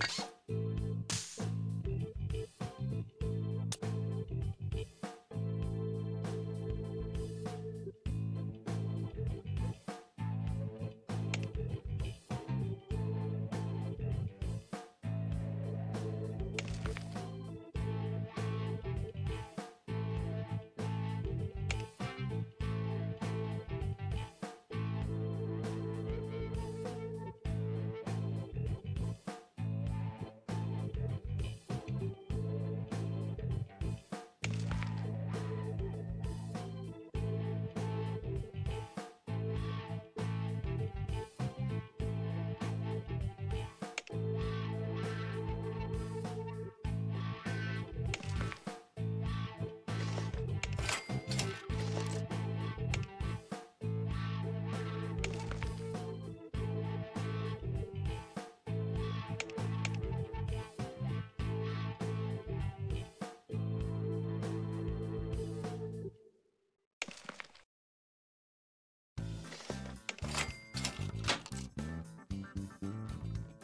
Bye.